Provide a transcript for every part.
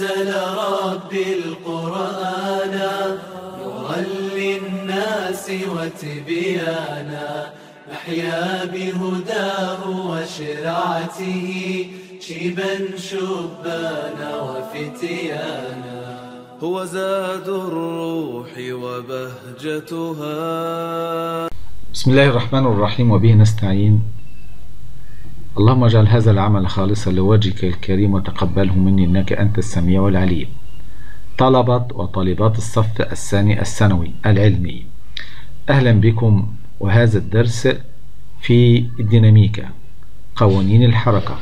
أنزل ربي القرآن نورا للناس وتبيانا نحيا بهداه وشرعته شيبا شبانا وفتيانا هو زاد الروح وبهجتها بسم الله الرحمن الرحيم وبه نستعين. اللهم اجعل هذا العمل خالصا لوجهك الكريم وتقبله مني إنك أنت السميع العليم. طلبة وطالبات الصف الثاني الثانوي العلمي. أهلا بكم وهذا الدرس في الديناميكا قوانين الحركة.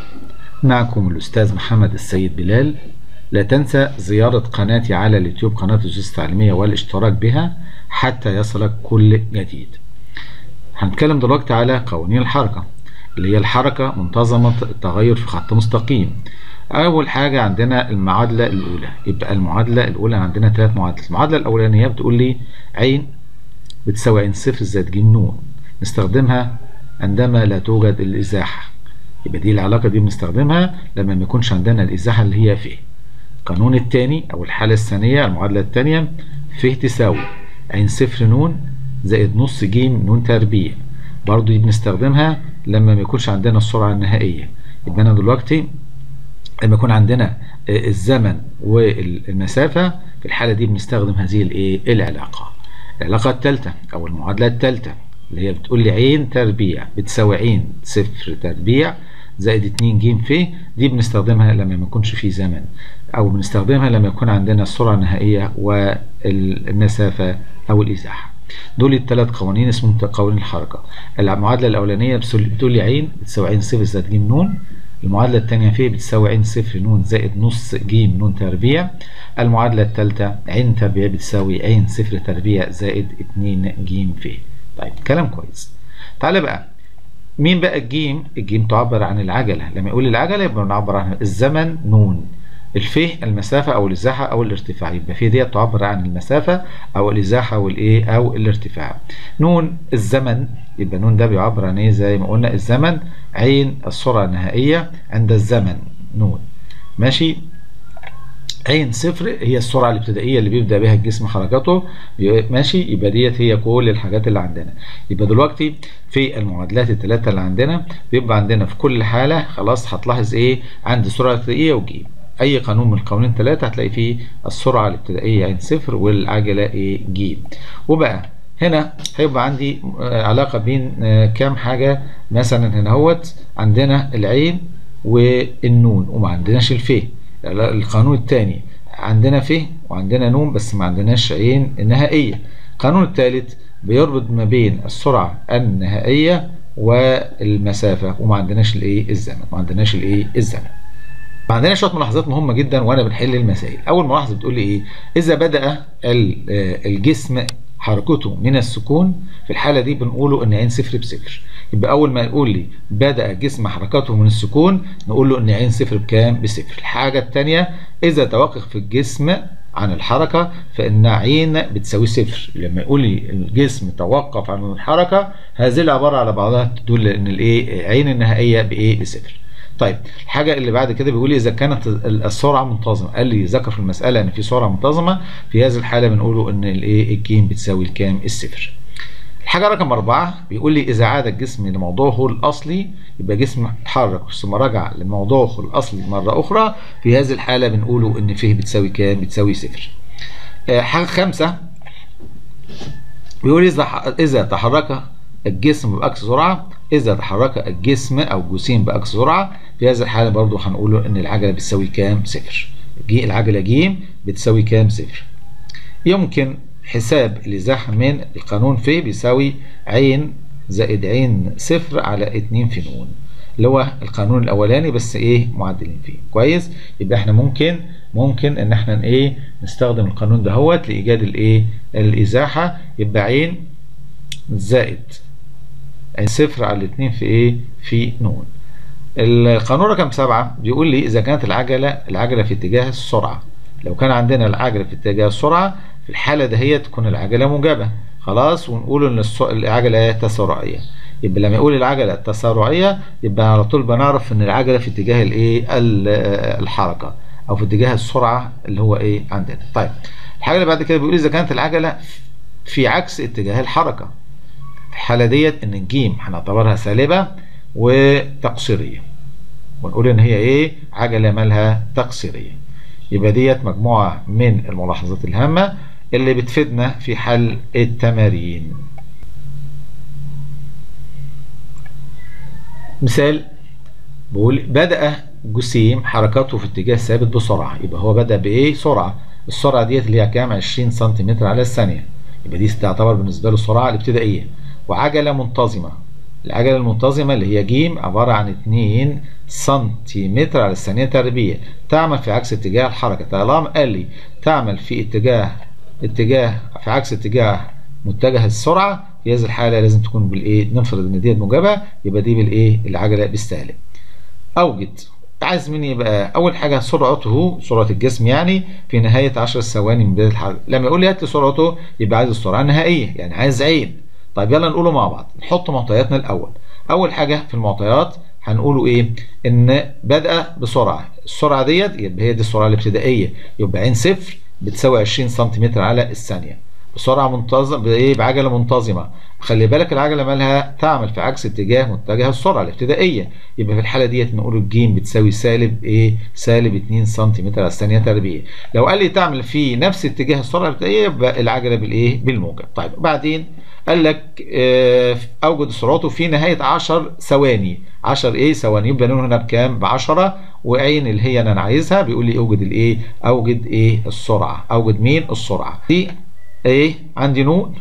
معكم الأستاذ محمد السيد بلال. لا تنسى زيارة قناتي على اليوتيوب قناة الجزء التعليمية والاشتراك بها حتى يصلك كل جديد. هنتكلم دلوقتي على قوانين الحركة. اللي هي الحركة منتظمة التغير في خط مستقيم. أول حاجة عندنا المعادلة الأولى. يبقى المعادلة الأولى عندنا ثلاث معادلات. المعادلة الأولانية بتقول لي عين بتساوي عين صفر زائد ج نون. نستخدمها عندما لا توجد الإزاحة. يبقى دي العلاقة دي بنستخدمها لما ما يكونش عندنا الإزاحة اللي هي ف القانون الثاني أو الحالة الثانية المعادلة الثانية ف تساوي عين صفر نون زائد نص ج نون تربيع. برضو دي بنستخدمها لما ما يكونش عندنا السرعة النهائية. يبقى أنا دلوقتي لما يكون عندنا الزمن والمسافة في الحالة دي بنستخدم هذه الايه العلاقة. العلاقة الثالثة أو المعادلة الثالثة اللي هي بتقول لي عين تربيع بتساوي عين صفر تربيع زائد 2 ج ف دي بنستخدمها لما ما يكونش في زمن أو بنستخدمها لما يكون عندنا السرعة النهائية والمسافة أو الإزاحة. دول الثلاث قوانين اسمهم قوانين الحركة. المعادلة الأولانية بتقول لي عين بتساوي عين صفر زائد ج نون. المعادلة الثانية ف بتساوي عين صفر نون زائد نص ج نون تربيع. المعادلة الثالثة عين تربيع بتساوي عين صفر تربيع زائد 2 ج ف طيب كلام كويس. تعالى بقى. مين بقى الجيم؟ الجيم تعبر عن العجلة. لما يقول العجلة يبقى بنعبر عن الزمن نون. الفه المسافة أو الإزاحة أو الارتفاع. يبقى في ديت تعبر عن المسافة أو الإزاحة والإيه أو الارتفاع. نون الزمن يبقى نون ده بيعبر عن إيه؟ زي ما قلنا الزمن عين السرعة النهائية عند الزمن نون. ماشي؟ عين صفر هي السرعة الابتدائية اللي بيبدأ بها الجسم حركته. ماشي؟ يبقى ديت هي كل الحاجات اللي عندنا. يبقى دلوقتي في المعادلات الثلاثة اللي عندنا بيبقى عندنا في كل حالة خلاص هتلاحظ إيه؟ عندي سرعة ابتدائية وجيم أي قانون من القوانين الثلاثة هتلاقي فيه السرعة الابتدائية عين صفر والعجلة إيه؟ جيم وبقى هنا هيبقى عندي علاقة بين كام حاجة؟ مثلا هنا هوت عندنا العين والنون وما عندناش الفه القانون الثاني عندنا ف وعندنا نون بس ما عندناش عين النهائية القانون الثالث بيربط ما بين السرعة النهائية والمسافة وما عندناش الإيه؟ الزمن ما عندناش الإيه؟ الزمن. عندنا شوية ملاحظات مهمة جدا وأنا بنحل المسائل. أول ملاحظة بتقول لي إيه؟ إذا بدأ الجسم حركته من السكون في الحالة دي بنقوله إن عين صفر بصفر. يبقى أول ما يقول لي بدأ جسم حركته من السكون نقول له إن عين صفر بكام؟ بصفر. الحاجة الثانية إذا توقف الجسم عن الحركة فإن عين بتساوي صفر. لما يقول لي الجسم توقف عن الحركة هذه العبارة على بعضها تدل إن الإيه؟ عين النهائية بإيه؟ بصفر. طيب الحاجة اللي بعد كده بيقول لي إذا كانت السرعة منتظمة قال لي ذكر في المسألة إن في سرعة منتظمة في هذه الحالة بنقوله إن الإيه الجيم بتساوي الكام الصفر الحاجة رقم أربعة بيقول لي إذا عاد الجسم لموضوعه الأصلي يبقى جسم اتحرك ثم رجع لموضوعه الأصلي مرة أخرى في هذه الحالة بنقوله إن فيه بتساوي كام؟ بتساوي صفر. آه حاجة خمسة بيقول إذا إذا تحرك الجسم بأقصى سرعة إذا تحرك الجسم أو الجسيم بأقصى سرعة في هذه الحالة برضو هنقوله إن العجلة بتساوي كام؟ صفر. العجلة ج بتساوي كام؟ صفر. يمكن حساب الإزاحة من القانون ف بيساوي عين زائد عين صفر على اتنين في نون اللي هو القانون الأولاني بس إيه معدلين فيه كويس يبقى إحنا ممكن ممكن إن إحنا إيه نستخدم القانون دهوت لإيجاد الإيه الإزاحة يبقى عين زائد صفر على اتنين في إيه؟ في نون. القانون رقم سبعة بيقول لي إذا كانت العجلة العجلة في اتجاه السرعة. لو كان عندنا العجلة في اتجاه السرعة في الحالة دهيت تكون العجلة موجبة. خلاص ونقول إن العجلة تسارعية. يبقى لما يقول العجلة التسارعية يبقى على طول بنعرف إن العجلة في اتجاه الايه الحركة أو في اتجاه السرعة اللي هو إيه؟ عندنا. طيب الحاجة اللي بعد كده بيقول إذا كانت العجلة في عكس اتجاه الحركة. في الحالة ديت إن الجيم هنعتبرها سالبة وتقصيرية. ونقول إن هي إيه؟ عجلة مالها تقصيرية. يبقى ديت مجموعة من الملاحظات الهامة اللي بتفيدنا في حل التمارين. مثال بقول بدأ جسيم حركته في اتجاه ثابت بسرعة. يبقى هو بدأ بإيه؟ سرعة. السرعة ديت اللي هي كام؟ 20 سنتيمتر على الثانية. يبقى دي تعتبر بالنسبة له السرعة الابتدائية. وعجلة منتظمة. العجلة المنتظمة اللي هي ج عبارة عن 2 سنتيمتر على الثانية تربيع تعمل في عكس اتجاه الحركة. طالما قال لي تعمل في اتجاه اتجاه في عكس اتجاه متجه السرعة في هذه الحالة لازم تكون بالإيه؟ نفرض ان ديت موجبة يبقى دي بالإيه؟ العجلة بالسالب اوجد عايز مني يبقى أول حاجة سرعته سرعة الجسم يعني في نهاية 10 ثواني من بداية الحركة. لما يقول لي هات لي سرعته يبقى عايز السرعة النهائية. يعني عايز عين. طيب يلا نقوله مع بعض. نحط معطياتنا الأول. أول حاجة في المعطيات هنقوله إيه؟ إن بدأ بسرعة. السرعة ديت يبقى هي دي السرعة الابتدائية. يبقى عين صفر بتساوي 20 سنتيمتر على الثانية. بسرعة منتظمه بإيه؟ بعجلة منتظمة. خلي بالك العجلة مالها تعمل في عكس اتجاه متجه السرعة الابتدائية. يبقى في الحالة ديت نقول الجيم بتساوي سالب إيه؟ سالب 2 سنتيمتر على الثانية تربيع. لو قال لي تعمل في نفس اتجاه السرعة الابتدائية يبقى العجلة بالإيه؟ بالموجب. طيب بعدين قال لك آه أوجد سرعته في نهاية 10 ثواني. 10 إيه؟ ثواني. يبقى نقول هنا بكام؟ ب 10 وعين اللي هي أنا عايزها بيقول لي أوجد الإيه؟ أوجد إيه؟ السرعة. أوجد مين؟ السرعة. دي إيه؟ عندي نون.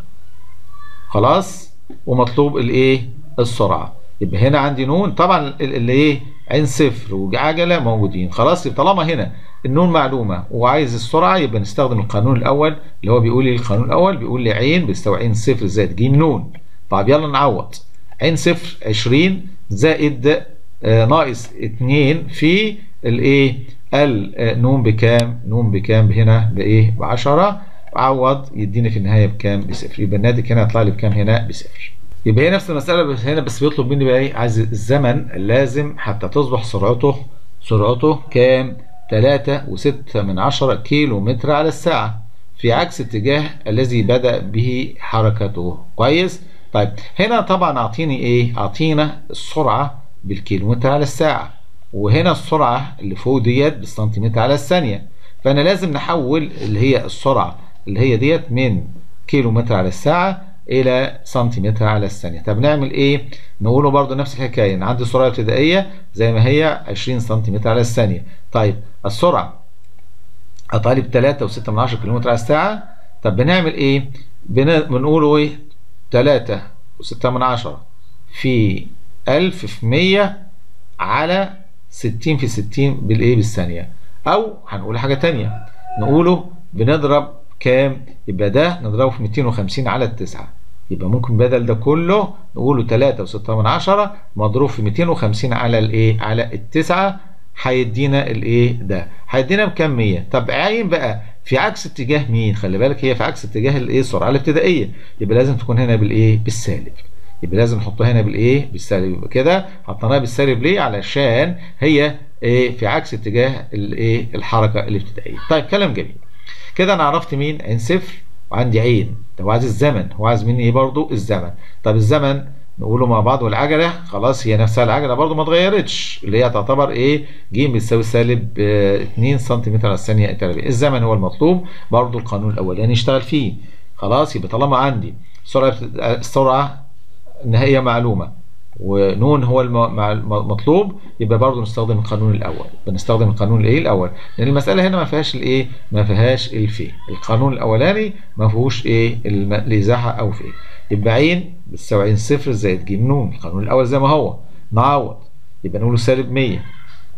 خلاص؟ ومطلوب الإيه؟ السرعة. يبقى هنا عندي نون. طبعا اللي إيه؟ عين صفر وعجله موجودين. خلاص؟ طالما هنا النون معلومة وعايز السرعة يبقى نستخدم القانون الأول اللي هو بيقول لي القانون الأول بيقول لي عين بيساوي عين صفر زائد ج نون. طب يلا نعوض. عين صفر 20 زائد آه ناقص 2 في الايه النون بكام؟ نون بكام؟ هنا بإيه؟ ب 10 عوض يديني في النهاية بكام؟ بصفر. يبقى الناتج هنا هيطلع لي بكام هنا؟ بصفر. يبقى هي نفس المسألة بس هنا بس بيطلب مني بقى إيه؟ عايز الزمن اللازم حتى تصبح سرعته سرعته كام؟ 3 و6 من 10 كيلو متر على الساعة. في عكس اتجاه الذي بدأ به حركته. كويس؟ طيب هنا طبعا أعطيني إيه؟ أعطينا السرعة بالكيلومتر على الساعة. وهنا السرعة اللي فوق ديت بالسنتيمتر على الثانية. فأنا لازم نحول اللي هي السرعة اللي هي ديت من كيلو متر على الساعة إلى سنتيمتر على الثانية طب نعمل إيه؟ نقوله برضو نفس الحكاية إن عندي سرعة ابتدائية زي ما هي 20 سنتيمتر على الثانية طيب السرعة أطالب 3 و6 من 10 كيلو متر على الساعة طب بنعمل إيه؟ بنقوله إيه؟ 3 و6 من 10 في 1000 في 100 على 60 في 60 بالإيه؟ بالثانية أو هنقول حاجة تانية نقوله بنضرب كام؟ يبقى ده نضربه في 250 على التسعة يبقى ممكن بدل ده كله نقوله 3 و6 من 10 مضروب في 250 على الايه؟ على التسعة هيدينا الايه ده؟ هيدينا بكام 100 طب عاين بقى في عكس اتجاه مين؟ خلي بالك هي في عكس اتجاه الايه؟ السرعة الابتدائية يبقى لازم تكون هنا بالايه؟ بالسالب يبقى لازم نحطها هنا بالايه؟ بالسالب يبقى كده حطيناها بالسالب ليه؟ علشان هي إيه في عكس اتجاه الايه؟ الحركة الابتدائية. طيب كلام جميل. كده أنا عرفت مين؟ عين صفر وعندي عين. طب عايز الزمن هو عايز مني إيه برضو الزمن. طب الزمن نقوله مع بعض والعجلة خلاص هي نفسها العجلة برضو ما اتغيرتش اللي هي تعتبر إيه؟ ج بتساوي سالب 2 سم على الثانية تربيع الزمن هو المطلوب برضو القانون الاولاني نشتغل فيه. خلاص يبقى طالما عندي سرعة السرعه النهائيه معلومة. ونون هو المطلوب يبقى برضه نستخدم القانون الأول. بنستخدم القانون الإيه الأول؟ لأن المسألة هنا ما فيهاش الإيه؟ ما فيهاش الفي القانون الأولاني ما فيهوش إيه؟ الإزاحة أو في. يبقى عين بتساوي عين صفر زائد ج نون. القانون الأول زي ما هو. نعوض. يبقى نقول سالب 100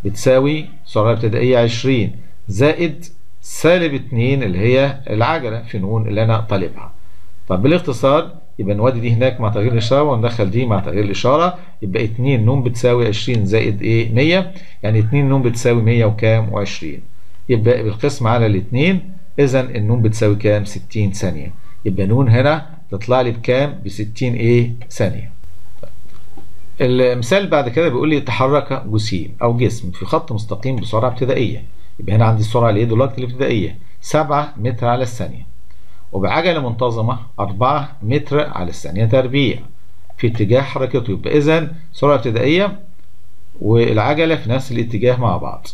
بتساوي سرعة ابتدائية 20 زائد سالب 2 اللي هي العجلة في نون اللي أنا طالبها. طب بالاختصار يبقى نودي دي هناك مع تغيير الإشارة وندخل دي مع تغيير الإشارة يبقى 2 نون بتساوي 20 زائد إيه 100 يعني 2 نون بتساوي 100 وكام و20 يبقى بالقسم على الاثنين إذا النون بتساوي كام 60 ثانية يبقى نون هنا تطلع لي بكام ب 60 إيه ثانية المثال بعد كده بيقول لي تحرك جسيم أو جسم في خط مستقيم بسرعة ابتدائية يبقى هنا عندي السرعة الايه دلوقتي الابتدائية 7 متر على الثانية وبعجلة منتظمة 4 متر على الثانية تربيع في اتجاه حركته يبقى إذا سرعة ابتدائية والعجلة في نفس الاتجاه مع بعض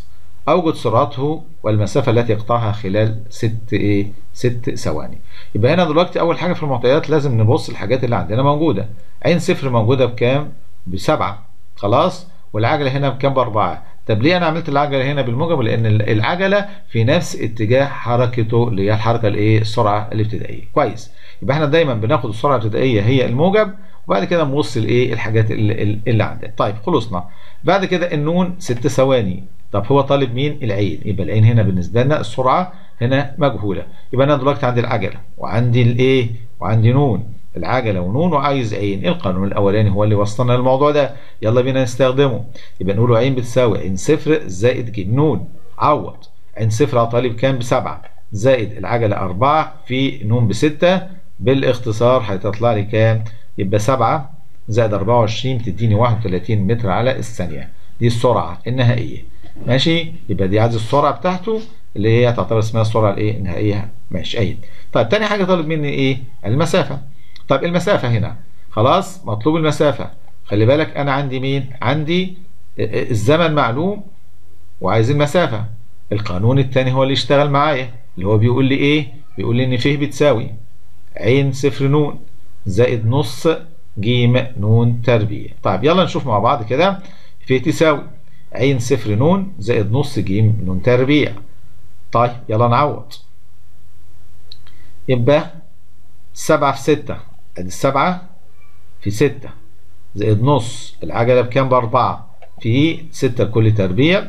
أوجد سرعته والمسافة التي يقطعها خلال ست إيه؟ ست ثواني. يبقى هنا دلوقتي أول حاجة في المعطيات لازم نبص الحاجات اللي عندنا موجودة. عين صفر موجودة بكام؟ بسبعة. خلاص؟ والعجلة هنا بكام؟ بأربعة. طب ليه أنا عملت العجلة هنا بالموجب؟ لأن العجلة في نفس اتجاه حركته اللي هي الحركة الإيه؟ السرعة الابتدائية. كويس. يبقى إحنا دايما بناخد السرعة الابتدائية هي الموجب وبعد كده نبص الايه الحاجات اللي, اللي عندنا. طيب خلصنا. بعد كده النون ست ثواني. طب هو طالب مين؟ العين. يبقى العين هنا بالنسبة لنا السرعة هنا مجهولة. يبقى أنا دلوقتي عندي العجلة وعندي الإيه؟ وعندي نون. العجله ونون وعايز عين. القانون الأولاني هو اللي وصلنا للموضوع ده. يلا بينا نستخدمه. يبقى نقول عين بتساوي عين صفر زائد ج نون. عوض. عين صفر طالب كام؟ بسبعة. زائد العجله أربعة في نون بستة. بالاختصار هتطلع لي كام؟ يبقى 7 زائد 24 تديني 31 متر على الثانية. دي السرعة النهائية. ماشي؟ يبقى دي عايز السرعة بتاعته اللي هي تعتبر اسمها السرعة الإيه؟ النهائية. ماشي. أيد. طيب تاني حاجة طالب مني إيه؟ المسافة. طيب المسافة هنا. خلاص؟ مطلوب المسافة. خلي بالك أنا عندي مين؟ عندي الزمن معلوم وعايز المسافة القانون التاني هو اللي يشتغل معايا. اللي هو بيقول لي إيه؟ بيقول لي إن فيه بتساوي. عين صفر نون زائد نص جيم نون تربيع. طيب يلا نشوف مع بعض كده. في تساوي. عين صفر نون زائد نص جيم نون تربيع. طيب يلا نعوض. يبقى سبعة في ستة. ادي السبعة في ستة. زائد نص العجلة بكام؟ بأربعة. في ستة كل تربيع.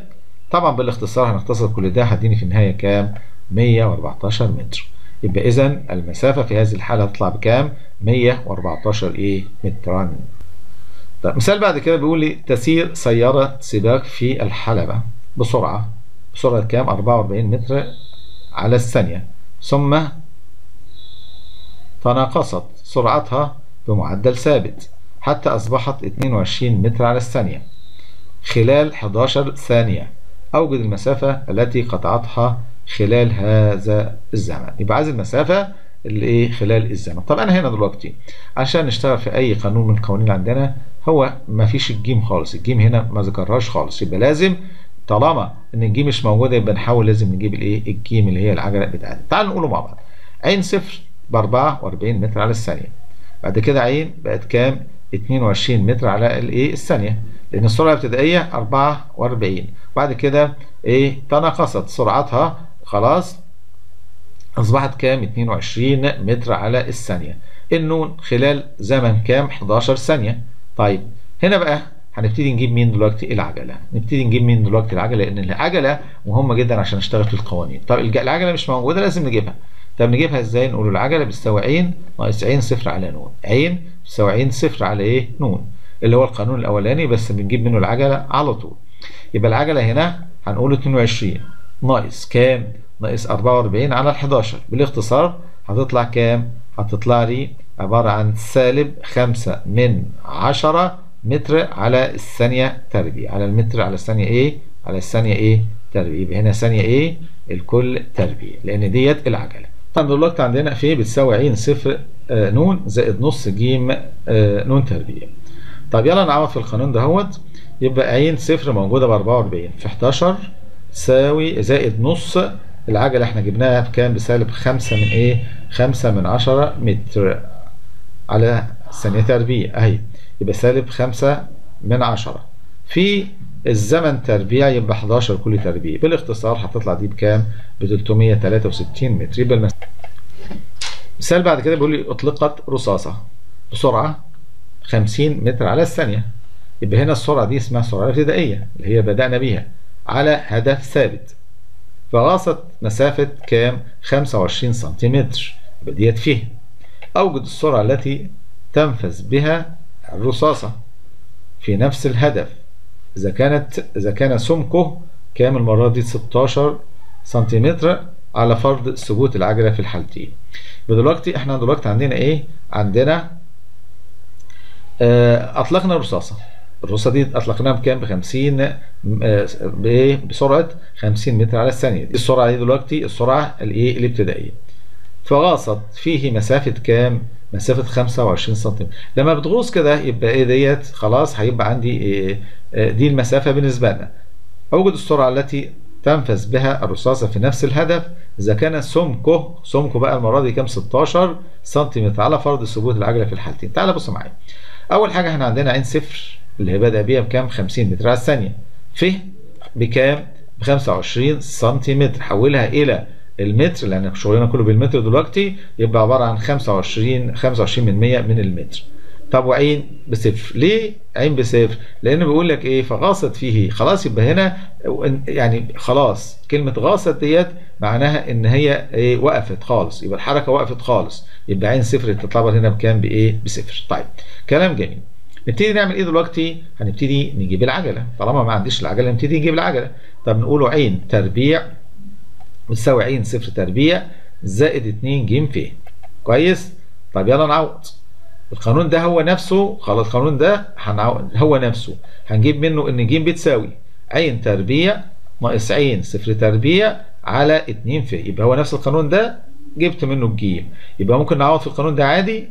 طبعا بالاختصار هنختصر كل ده. هديني في النهاية كام؟ 114 متر. يبقى إذا المسافة في هذه الحالة هتطلع بكام؟ 114 إيه؟ مترا. طيب مثال بعد كده بيقول لي تسير سيارة سباق في الحلبة بسرعة. بسرعة كام؟ 44 متر على الثانية. ثم تناقصت. سرعتها بمعدل ثابت حتى أصبحت 22 متر على الثانية خلال 11 ثانية أوجد المسافة التي قطعتها خلال هذا الزمن. يبقى عايز المسافة اللي إيه؟ خلال الزمن. طب أنا هنا دلوقتي عشان نشتغل في أي قانون من القوانين عندنا هو ما فيش الجيم خالص. الجيم هنا ما ذكرهاش خالص. يبقى لازم طالما إن الجيم مش موجودة يبقى نحاول لازم نجيب الإيه؟ الجيم اللي هي العجلة بتاعتنا تعال نقوله مع بعض. عين صفر ب 44 متر على الثانية. بعد كده عين بقت كام؟ 22 متر على الإيه؟ الثانية. لأن السرعة الابتدائية 44 بعد كده إيه؟ تناقصت. سرعتها خلاص أصبحت كام؟ 22 متر على الثانية. النون خلال زمن كام؟ 11 ثانية. طيب هنا بقى هنبتدي نجيب مين دلوقتي؟ العجلة. نبتدي نجيب مين دلوقتي؟ العجلة لأن العجلة مهمة جدا عشان نشتغل في القوانين. طب العجلة مش موجودة لازم نجيبها. طب نجيبها إزاي؟ نقول العجلة بتساوي عين ناقص عين صفر على نون. عين بتساوي عين صفر على إيه؟ نون. اللي هو القانون الأولاني بس بنجيب منه العجلة على طول. يبقى العجلة هنا هنقول 22 ناقص كام؟ ناقص 44 على ال 11 بالاختصار هتطلع كام؟ هتطلع لي عبارة عن سالب 5 من 10 متر على الثانية تربيع. على المتر على الثانية إيه؟ على الثانية إيه؟ تربيع. يبقى هنا ثانية إيه؟ الكل تربيع. لأن ديت العجلة. طبعا دلوقتي عندنا في بتساوي عين صفر آه نون زائد نص جيم آه نون تربيع. طب يلا نعوض في القانون دهوت يبقى عين صفر موجودة ب 44 في 11 تساوي زائد نص. العجلة إحنا جبناها بكام بسالب خمسة من إيه؟ خمسة من عشرة متر. على ثانية تربيع. أهي. يبقى سالب خمسة من عشرة. في الزمن تربيع يبقى 11 كل تربيع. بالاختصار هتطلع دي بكام؟ ب 363 متر. يبقى المس... مثال بعد كده بيقول لي اطلقت رصاصة. بسرعة 50 متر على الثانية. يبقى هنا السرعة دي اسمها السرعة الابتدائية اللي هي بدأنا بيها على هدف ثابت. فغاصت مسافة كام؟ 25 سنتيمتر. يبقى ديت فيه. أوجد السرعة التي تنفذ بها الرصاصة في نفس الهدف. إذا كانت إذا كان سمكه كام المرة دي 16 سنتيمتر على فرض ثبوت العجلة في الحالتين. دلوقتي إحنا دلوقتي عندنا إيه؟ عندنا آه أطلقنا رصاصة الرصاصة دي أطلقناها بكام؟ ب 50 بايه بسرعة 50 متر على الثانية. دي السرعة دي دلوقتي السرعة الإيه؟ الابتدائية. فغاصت فيه مسافة كام؟ مسافة 25 سم لما بتغوص كده يبقى إيه ديت؟ خلاص هيبقى عندي إيه دي المسافة بالنسبة لنا. أوجد السرعة التي تنفذ بها الرصاصة في نفس الهدف. إذا كان سمكه سمكه بقى المرة دي كام؟ 16 سنتيمتر على فرض ثبوت العجلة في الحالتين. تعال بص معايا. أول حاجة إحنا عندنا عين صفر اللي هي بدأ بيها بكام؟ 50 متر. على الثانية ف بكام؟ ب 25 سنتيمتر. حولها إلى المتر لأن شغلنا كله بالمتر دلوقتي يبقى عبارة عن 25 25 من 100 من المتر. طب وعين بصفر. ليه عين بصفر؟ لأنه بيقول لك إيه؟ فغاصت فيه. خلاص يبقى هنا يعني خلاص كلمة غاصت ديت معناها إن هي إيه؟ وقفت خالص. يبقى الحركة وقفت خالص. يبقى عين صفر تتعتبر هنا بكام؟ بإيه؟ بصفر. طيب كلام جميل. نبتدي نعمل إيه دلوقتي؟ هنبتدي نجيب العجلة. طالما ما عنديش العجلة نبتدي نجيب العجلة. طب نقوله عين تربيع بتساوي عين صفر تربيع زائد 2 ج ف كويس؟ طب يلا نعوض. القانون ده هو نفسه؟ خلاص القانون ده هنعو... هو نفسه. هنجيب منه إن ج بتساوي عين تربيع ناقص عين صفر تربيع على 2 ف يبقى هو نفس القانون ده؟ جبت منه الج يبقى ممكن نعوض في القانون ده عادي؟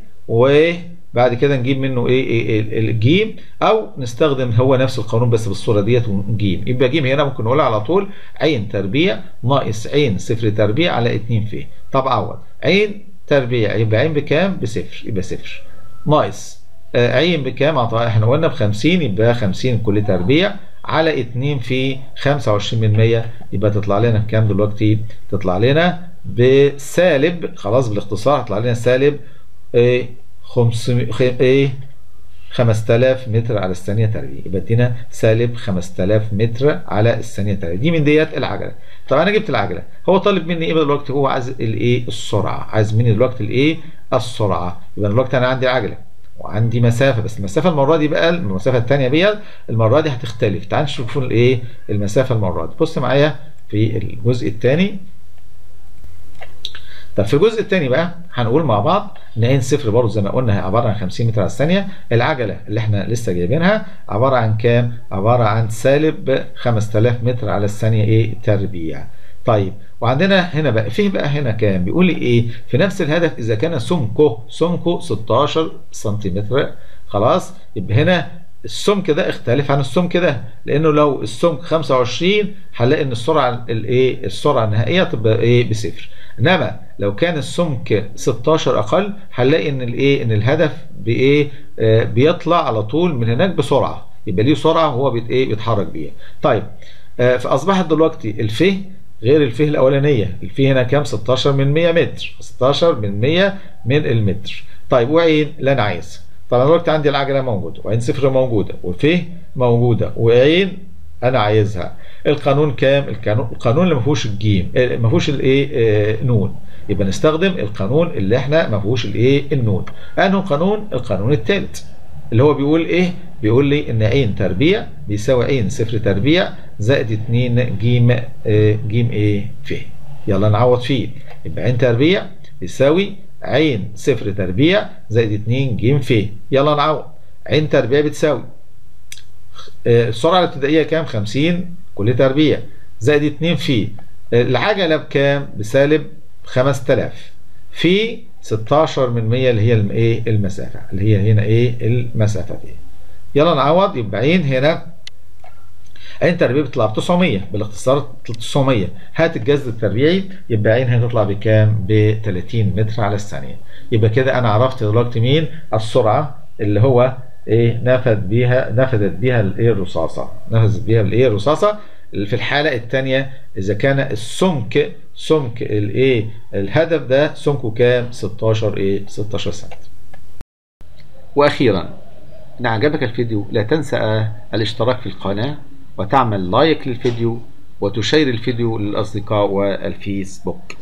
وبعد كده نجيب منه إيه, إيه الجيم أو نستخدم هو نفس القانون بس بالصورة ديت ونجيم يبقى جيم هنا ممكن نقولها على طول عين تربيع ناقص عين صفر تربيع على 2 ف طب عوض عين تربيع يبقى عين بكام؟ بصفر يبقى صفر. ناقص آه عين بكام؟ إحنا قلنا ب 50 يبقى 50 كل تربيع على 2 في 25 من 100 يبقى تطلع لنا بكام دلوقتي؟ تطلع لنا بسالب خلاص بالاختصار هتطلع لنا سالب إيه 500 إيه؟ 5000 متر على الثانية تربيع يبقى ادينا سالب 5000 متر على الثانية تربيع دي من ديت العجلة. طب أنا جبت العجلة. هو طالب مني إيه دلوقتي هو عايز الإيه؟ السرعة. عايز مني دلوقتي الإيه؟ السرعة. يبقى دلوقتي أنا عندي عجلة وعندي مسافة. بس المسافة المرة دي بقى المسافة الثانية بيها المرة دي هتختلف. تعال نشوف الإيه؟ المسافة المرة دي. بص معايا في الجزء الثاني طب في الجزء الثاني بقى هنقول مع بعض إن عين صفر برضه زي ما قلنا هي عبارة عن 50 متر على الثانية. العجلة اللي إحنا لسه جايبينها عبارة عن كام؟ عبارة عن سالب 5000 متر على الثانية إيه؟ تربيع. طيب وعندنا هنا بقى فيه بقى هنا كام؟ بيقول لي إيه؟ في نفس الهدف إذا كان سمكه سمكه 16 سنتيمتر خلاص؟ يبقى هنا السمك ده اختلف عن السمك ده لأنه لو السمك 25 هنلاقي إن السرعة الإيه السرعة النهائية تبقى إيه بصفر. إنما لو كان السمك 16 أقل هنلاقي إن الإيه إن الهدف بإيه آه بيطلع على طول من هناك بسرعة. يبقى ليه سرعة وهو بيت إيه بيتحرك بيها. طيب آه فأصبحت دلوقتي الفه غير الفه الأولانية. الفه هنا كام؟ 16 من 100 متر. 16 من 100 من المتر. طيب وعين؟ اللي أنا عايزها أنا دلوقتي عندي العجله موجودة وعين صفر موجودة وفه موجودة وعين أنا عايزها. القانون كام؟ القانون القانون اللي ما فيهوش الجيم ما فيهوش الإيه؟ آه نون. يبقى نستخدم القانون اللي إحنا ما فيهوش الإيه؟ النون. أنه قانون؟ القانون الثالث اللي هو بيقول إيه؟ بيقول لي إن عين تربيع بيساوي عين صفر تربيع زائد 2 جيم آه جيم إيه؟ ف يلا نعوض فيه. يبقى عين تربيع بيساوي عين صفر تربيع زائد 2 ج ف يلا نعوض. عين تربيع بتساوي. السرعة الابتدائية كام؟ 50 كل تربيع زائد 2 في. العجلة بكام؟ بسالب 5000 في 16 من 100 اللي هي الايه المسافة. اللي هي هنا إيه؟ المسافة دي. يلا نعوض. يبقى عين هنا عين تربيع بتطلع ب 900 بالاختصار 900 هات الجذر التربيعي يبقى عين هتطلع بكام؟ ب 30 متر على الثانية. يبقى كده أنا عرفت دلوقتي مين؟ السرعة اللي هو إيه؟ نفذ بيها نفذت بيها الإيه؟ الرصاصة. نفذت بيها الإيه؟ الرصاصة. في الحالة الثانية إذا كان السمك سمك الإيه؟ الهدف ده سمكه كام؟ 16 إيه؟ 16 سم وأخيرا إن عجبك الفيديو لا تنسى الاشتراك في القناة. وتعمل لايك للفيديو وتشير الفيديو للأصدقاء والفيسبوك.